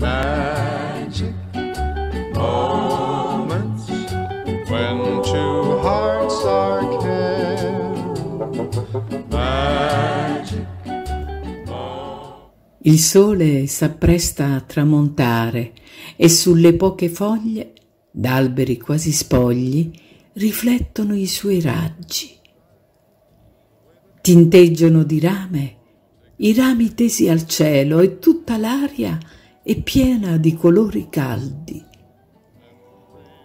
Magic moments when two hearts are caring. Magic Il sole s'appresta a tramontare e sulle poche foglie, d'alberi quasi spogli, riflettono i suoi raggi. Tinteggiano di rame i rami tesi al cielo e tutta l'aria è piena di colori caldi.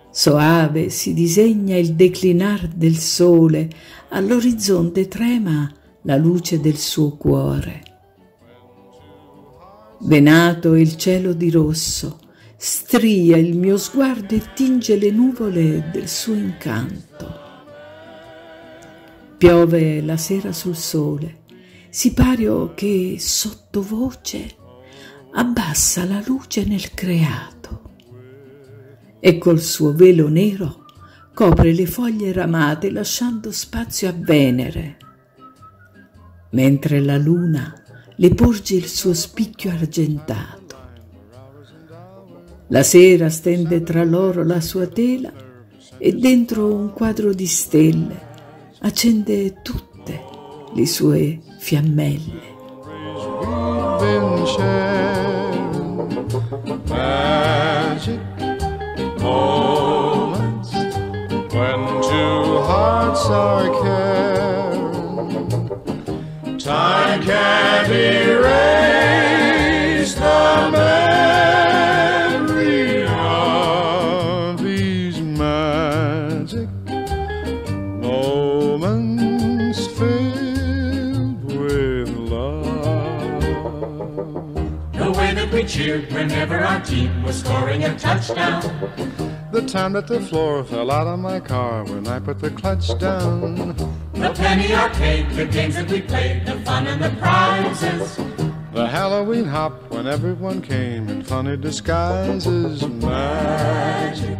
Soave si disegna il declinar del sole, all'orizzonte trema la luce del suo cuore. Venato il cielo di rosso, stria il mio sguardo e tinge le nuvole del suo incanto. Piove la sera sul sole, sipario che sottovoce abbassa la luce nel creato e col suo velo nero copre le foglie ramate lasciando spazio a Venere, mentre la luna le porge il suo spicchio argentato. La sera stende tra loro la sua tela e dentro un quadro di stelle accende tutte le sue fiammelle. magic cheered whenever our team was scoring a touchdown. The time that the floor fell out of my car when I put the clutch down. The penny arcade, the games that we played, the fun and the prizes. The Halloween hop when everyone came in funny disguises. Magic.